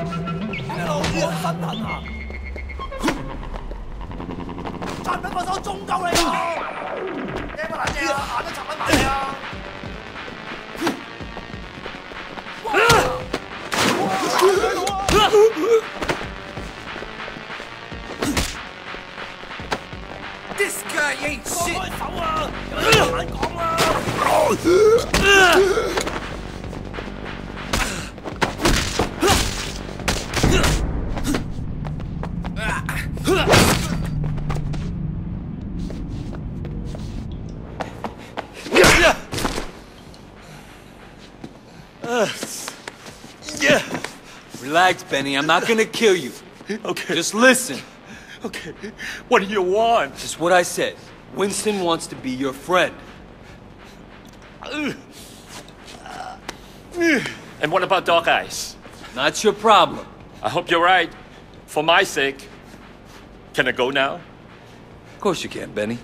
你老母身痕啊！賺緊個手中鳩你啊！驚乜撚嘢啊？行得尋乜買你啊！This guy ain't 放 shit. 開手啊！有咩難講啊？Relax, Benny. I'm not gonna kill you. Okay. Just listen. Okay. What do you want? Just what I said. Winston wants to be your friend. And what about Dog Eyes? Not your problem. I hope you're right. For my sake. Can I go now? Of course you can, Benny.